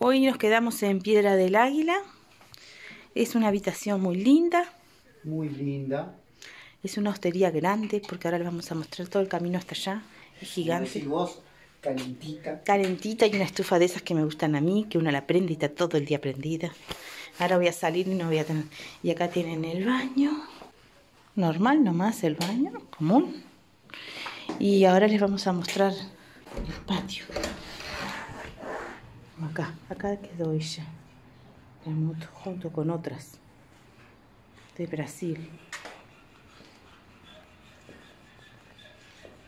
Hoy nos quedamos en Piedra del Águila. Es una habitación muy linda. Muy linda. Es una hostería grande porque ahora les vamos a mostrar todo el camino hasta allá. Es gigante. Vos, calentita. Calentita y una estufa de esas que me gustan a mí, que uno la prende y está todo el día prendida. Ahora voy a salir y no voy a tener... Y acá tienen el baño. Normal nomás el baño, común. Y ahora les vamos a mostrar el patio. Acá, acá quedó ella. Junto con otras de Brasil.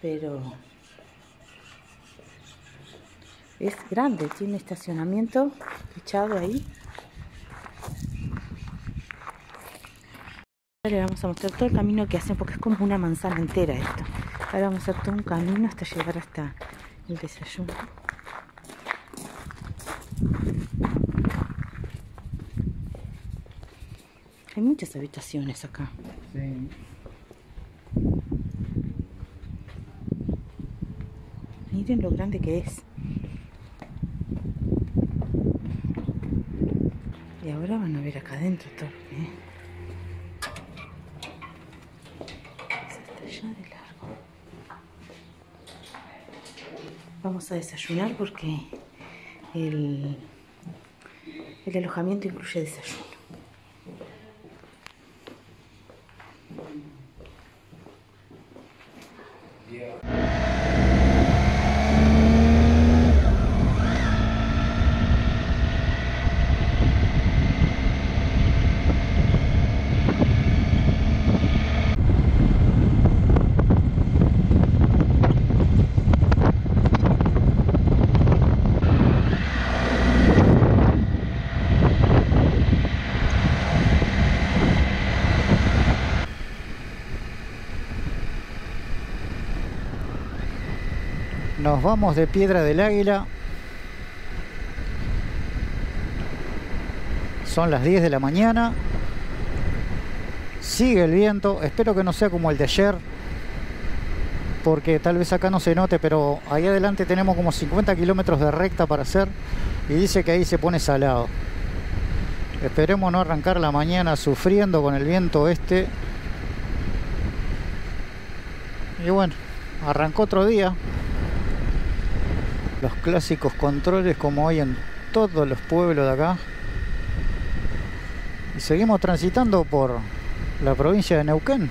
Pero es grande, tiene estacionamiento echado ahí. Ahora le vamos a mostrar todo el camino que hacen porque es como una manzana entera esto. Ahora vamos a hacer todo un camino hasta llegar hasta el desayuno. Hay muchas habitaciones acá. Sí. Miren lo grande que es. Y ahora van a ver acá adentro todo. ¿eh? Es hasta allá de largo. Vamos a desayunar porque el, el alojamiento incluye desayuno. Nos vamos de Piedra del Águila. Son las 10 de la mañana. Sigue el viento. Espero que no sea como el de ayer. Porque tal vez acá no se note, pero ahí adelante tenemos como 50 kilómetros de recta para hacer. Y dice que ahí se pone salado. Esperemos no arrancar la mañana sufriendo con el viento este. Y bueno, arrancó otro día los clásicos controles como hay en todos los pueblos de acá. Y seguimos transitando por la provincia de Neuquén.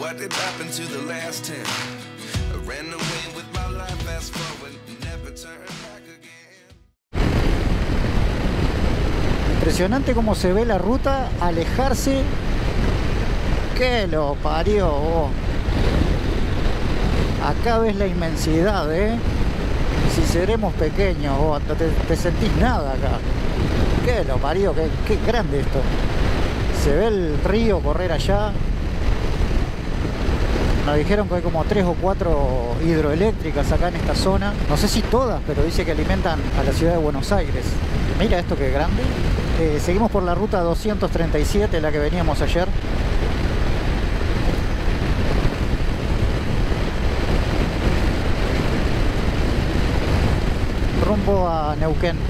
what did happen to the last 10 I impresionante como se ve la ruta alejarse. Que lo parió vos. acá ves la inmensidad eh. Si seremos pequeños no te, te, sentís nada acá. Que lo parió qué, qué grande esto. Se ve el río correr allá nos dijeron que hay como tres o cuatro hidroeléctricas acá en esta zona. No sé si todas, pero dice que alimentan a la ciudad de Buenos Aires. Mira esto que grande. Eh, seguimos por la ruta 237, la que veníamos ayer. Rumbo a Neuquén.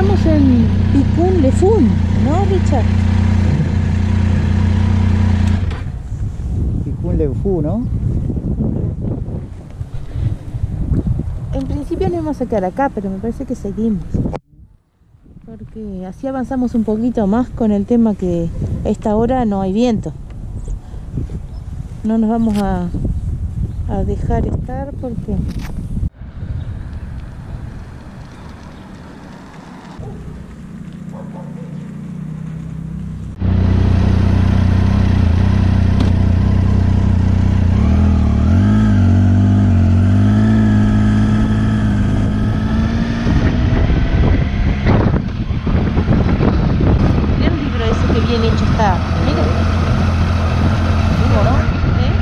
en Picún Le Fun, ¿no, Richard? Picún Le Fun, ¿no? En principio no íbamos a quedar acá, pero me parece que seguimos. Porque así avanzamos un poquito más con el tema que a esta hora no hay viento. No nos vamos a, a dejar estar porque Mira el libro ese que bien hecho está. Mira. Vivo, ¿no? ¿Eh?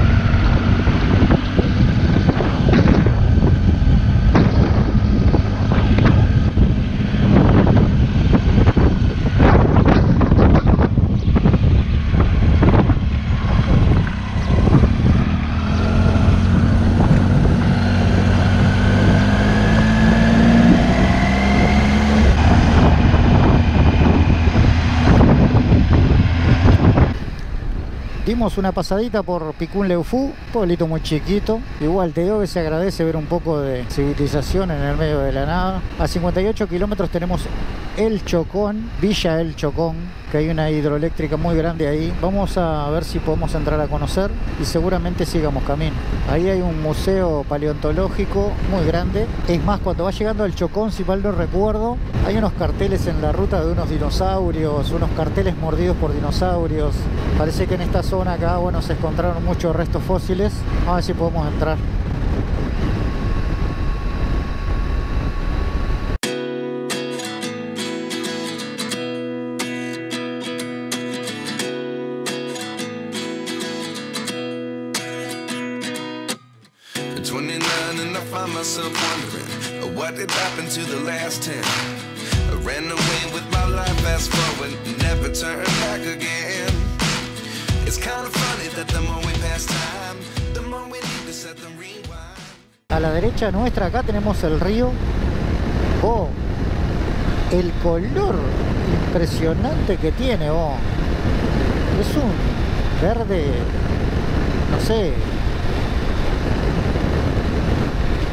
Dimos una pasadita por Picún Leufú, pueblito muy chiquito. Igual te digo que se agradece ver un poco de civilización en el medio de la nada. A 58 kilómetros tenemos El Chocón, Villa El Chocón, que hay una hidroeléctrica muy grande ahí. Vamos a ver si podemos entrar a conocer y seguramente sigamos camino. Ahí hay un museo paleontológico muy grande. Es más, cuando vas llegando al Chocón, si mal no recuerdo, hay unos carteles en la ruta de unos dinosaurios, unos carteles mordidos por dinosaurios. Parece que en esta zona acá, bueno, se encontraron muchos restos fósiles. A ver si podemos entrar. A la derecha nuestra acá tenemos el río. Oh, el color impresionante que tiene, oh. Es un verde, no sé.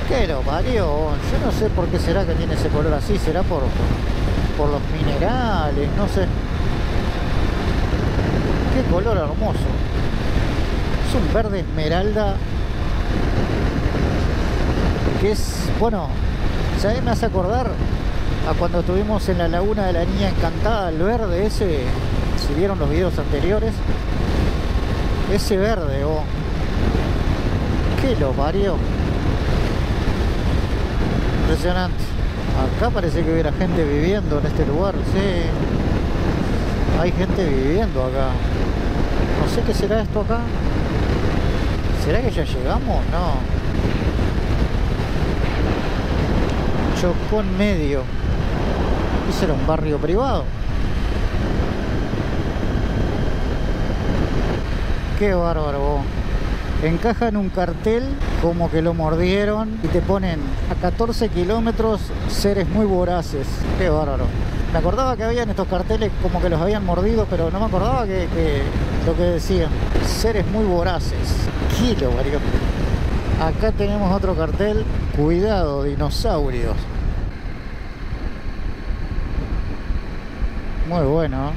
¿Qué lo parió? oh. Yo no sé por qué será que tiene ese color así. ¿Será por, por los minerales? No sé. Qué color hermoso. Es un verde esmeralda que es, bueno, ¿sabes? Me hace acordar a cuando estuvimos en la laguna de la niña encantada, el verde ese, si vieron los videos anteriores, ese verde, oh, que lo parió. Impresionante. Acá parece que hubiera gente viviendo en este lugar, sí. Hay gente viviendo acá. No sé qué será esto acá. ¿Será que ya llegamos? No. Chocón Medio. Ese era un barrio privado. Qué bárbaro. Encajan un cartel como que lo mordieron y te ponen a 14 kilómetros seres muy voraces. Qué bárbaro. Me acordaba que habían estos carteles como que los habían mordido, pero no me acordaba que, lo que decían. Seres muy voraces. Kilo, marico. Acá tenemos otro cartel. Cuidado, dinosaurios. Muy bueno.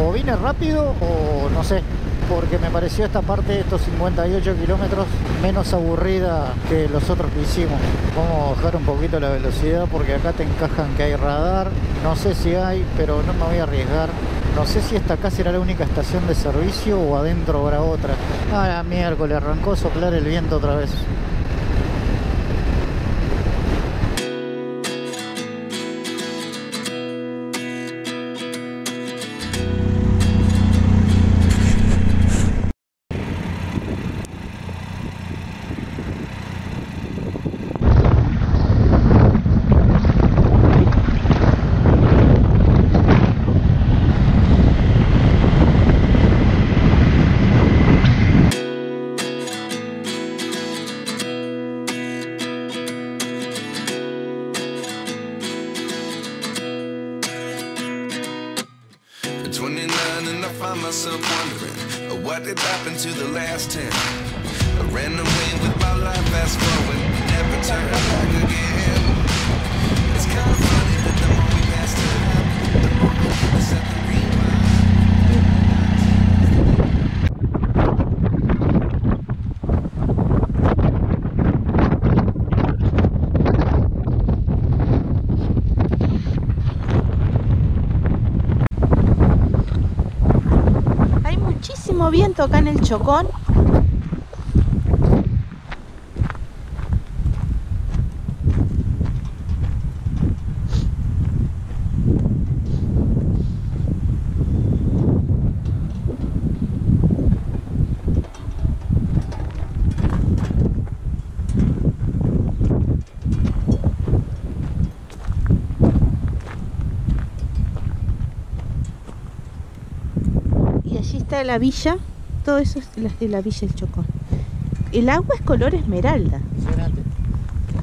O vine rápido o no sé. Porque me pareció esta parte de estos 58 kilómetros menos aburrida que los otros que hicimos. Vamos a bajar un poquito la velocidad porque acá te encajan que hay radar. No sé si hay, pero no me voy a arriesgar. No sé si esta acá será la única estación de servicio o adentro habrá otra. Ah, miércoles arrancó a soplar el viento otra vez. Viento acá en el Chocón. La villa. Todo eso es la, de la villa del Chocón. El agua es color esmeralda.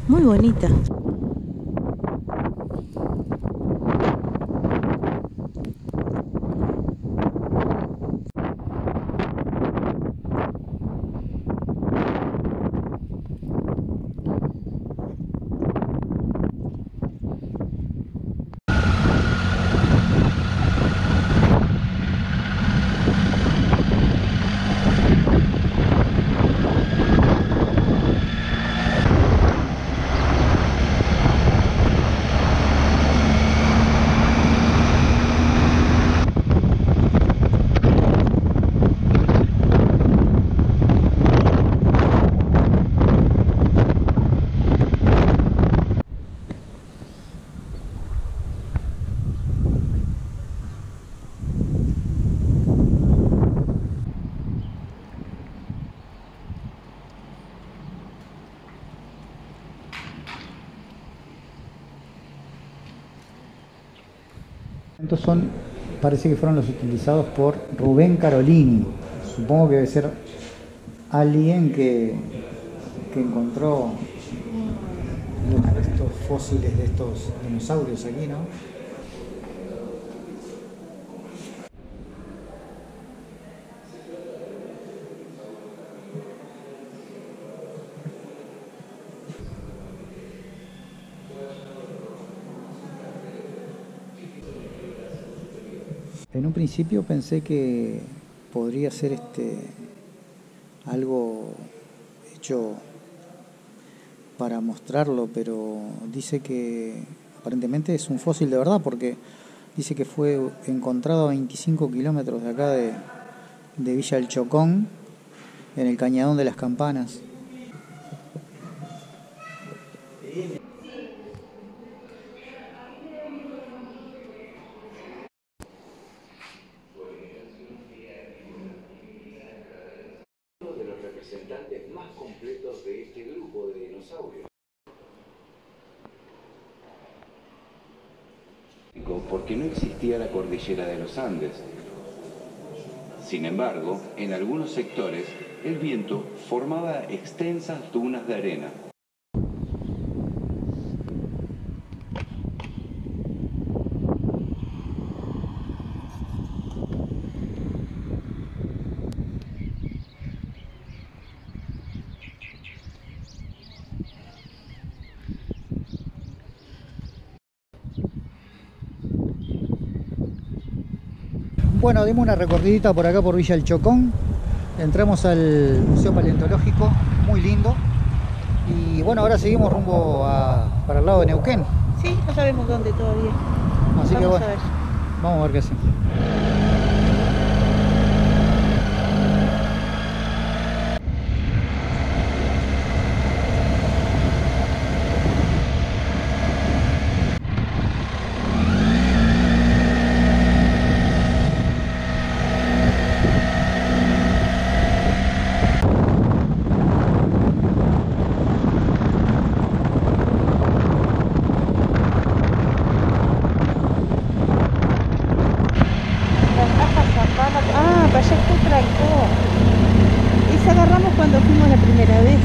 Muy bonita. Estos son, parece que fueron los utilizados por Rubén Carolini. Supongo que debe ser alguien que, que encontró los restos fósiles de estos dinosaurios aquí, ¿no? En un principio pensé que podría ser este algo hecho para mostrarlo, pero dice que aparentemente es un fósil de verdad porque dice que fue encontrado a 25 kilómetros de acá de, de Villa El Chocón, en el Cañadón de las Campanas. uno de los representantes más completos de este grupo de dinosaurios. Porque no existía la cordillera de Andes. Sin embargo, en algunos sectores, el viento formaba extensas dunas de arena. Bueno, dimos una recorridita por acá por Villa El Chocón. Entramos al Museo Paleontológico, muy lindo. Y bueno, ahora seguimos rumbo a- para el lado de Neuquén. Sí, no sabemos dónde todavía. Así que Vamos bueno, a ver. vamos a ver qué hacemos. Ah, para allá está Trancó. Esa agarramos cuando fuimos la primera vez.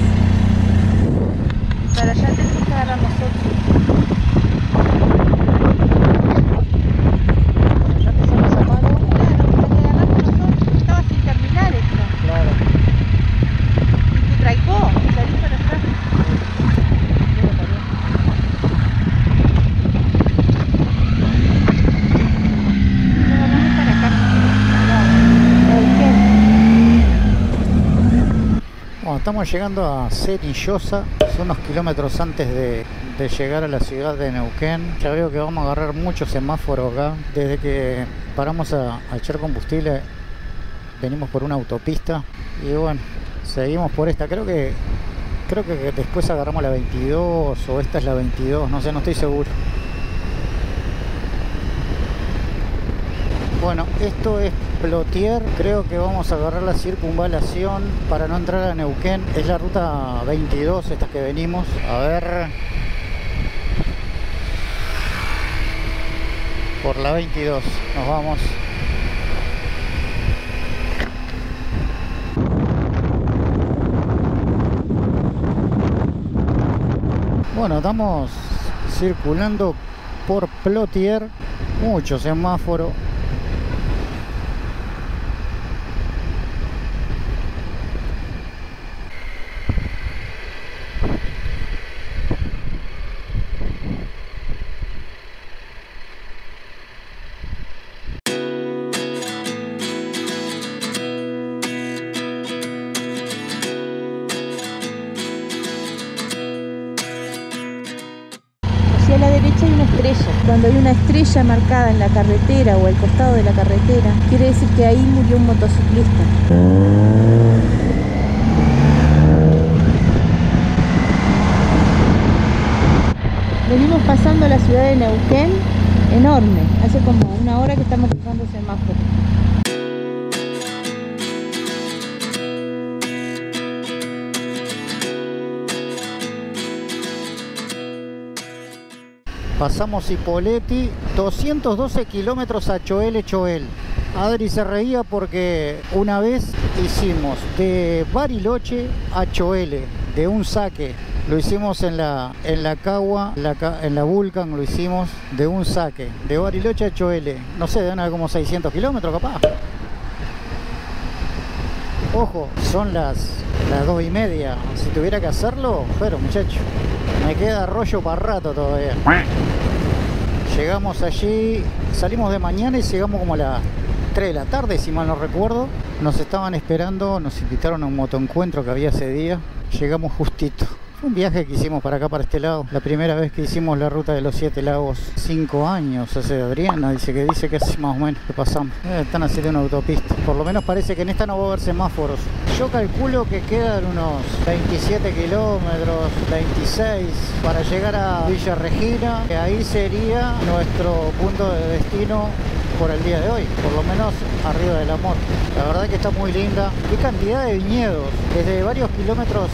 Para allá tenemos que agarrar nosotros. Ya empezamos a mano. Estamos llegando a Cenillosa, son unos kilómetros antes de, de, llegar a la ciudad de Neuquén. Ya veo que vamos a agarrar muchos semáforos acá. Desde que paramos a, a echar combustible, venimos por una autopista y bueno, seguimos por esta. Creo que creo que después agarramos la 22 o esta es la 22, no sé, no estoy seguro. Bueno, esto es Plotier, creo que vamos a agarrar la circunvalación para no entrar a Neuquén. Es la ruta 22, esta que venimos. A ver. Por la 22, nos vamos. Bueno, estamos circulando por Plotier, mucho semáforo, a la derecha hay una estrella. Cuando hay una estrella marcada en la carretera o al costado de la carretera, quiere decir que ahí murió un motociclista. Venimos pasando la ciudad de Neuquén enorme. Hace como una hora que estamos cruzando semáforo. Pasamos Hipoleti, 212 kilómetros a Choel Choel. Adri se reía porque una vez hicimos de Bariloche a Choele, de un saque. Lo hicimos en la, en la Cagua, en la Vulcan, lo hicimos de un saque, de Bariloche a Choele. No sé, de una como 600 kilómetros capaz. Ojo, son las, las dos y media. Si tuviera que hacerlo, pero muchacho, me queda rollo para rato todavía. Llegamos allí, salimos de mañana y llegamos como a las 3 de la tarde, si mal no recuerdo. Nos estaban esperando, nos invitaron a un motoencuentro que había ese día. Llegamos justito. Un viaje que hicimos para acá, para este lado. La primera vez que hicimos la ruta de los siete lagos, cinco años hace Adriana, dice que dice que así más o menos que pasamos. Eh, están haciendo una autopista. Por lo menos parece que en esta no va a haber semáforos. Yo calculo que quedan unos 27 kilómetros, 26 para llegar a Villa Regina. Que ahí sería nuestro punto de destino por el día de hoy, por lo menos arriba de la moto. La verdad que está muy linda. Qué cantidad de viñedos, desde varios kilómetros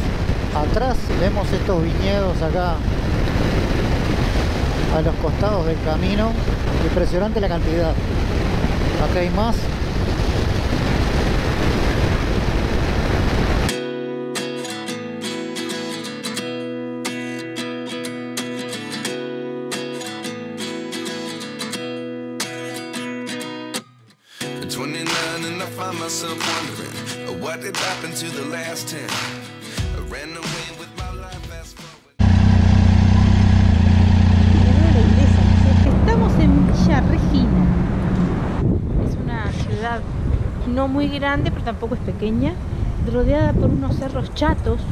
atrás vemos estos viñedos acá a los costados del camino. Impresionante la cantidad. Acá hay más. At 29 and I find myself wondering uh, what did happen to the last 10. Muy grande, pero tampoco es pequeña, rodeada por unos cerros chatos